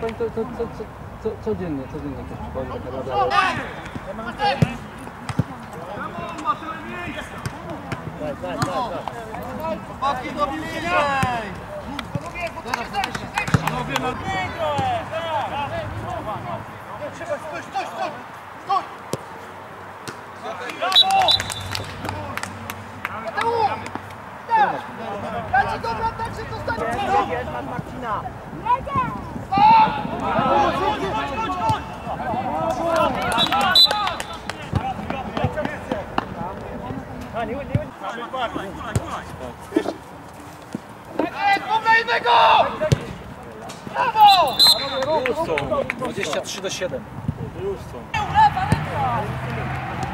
pani, to, to, to, to, co, codziennie, codziennie ktoś przychodzi, tak naprawdę. ale- Chłopaki do bliżej! Panowie na... Trzeba, stój, stój, stój! Stój! Brawo! Mateusz! Tak! Dajcie dobra, dajcie to stanie! Jest nad Marcina! Dobra innego! Brawo! 23 do 7.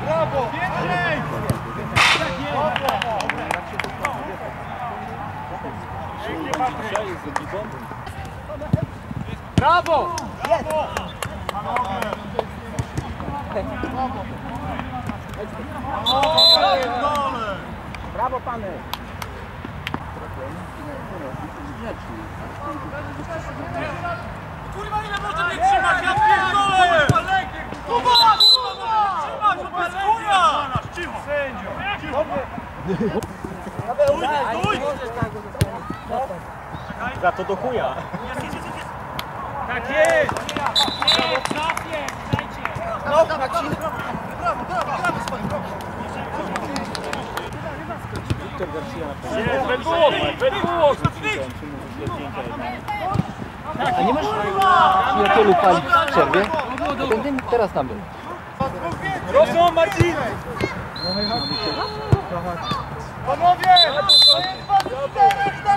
Brawo! Więcej! Brawo! Brawo pany! Kurwa, ile można mnie trzymać? Ja pierdolę! Kuba! Kuba! Trzymać, chuja! Cicho! Sędzio! Cicho! Stój, stój! Za to do chuja. Tak jest! Brawo, Marcin! Brawo, brawo, brawo swoim, brawo! Wiktor Garcia na Jest, we dwóch, we dwóch! A nie masz przyjacielu palić w przerwie? Ten, teraz tam był. Proszę, Marcin! Panowie! To jest was czterech na...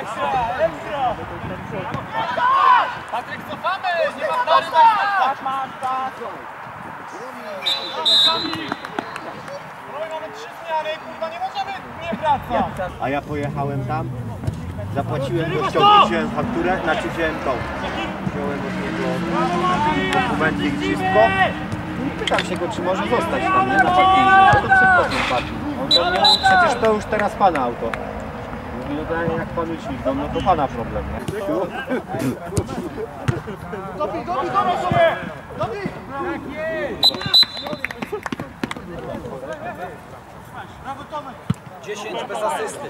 Ekstra, ekstra! Patryk, cofamy! Nie ma pary Masz, masz, masz! No i mamy trzy zmiany, kurwa, nie możemy nie wracać! A ja pojechałem tam, zapłaciłem gościowi, wziąłem fakturę, znaczy wziąłem tą. Wziąłem od niego dokumenty i wszystko. Pytam się go, czy może zostać tam, nie? Na parkingu. No to parking. On do mnie mówi, przecież to już teraz pana auto. No to jak panu ślizgną, no to pana problem, nie? Dobi, dobi, dobi sobie! Dobi! 10 bez asysty.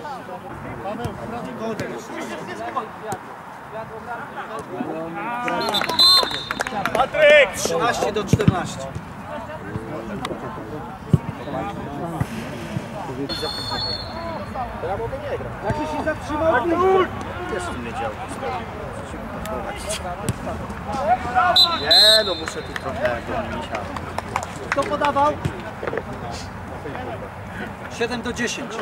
Patryk! 13 do 14. ja mogę nie grać. Jak się zatrzymał? Też w tym nie działo. Nie, no muszę tu trochę do misia. Kto podawał? 7 do 10.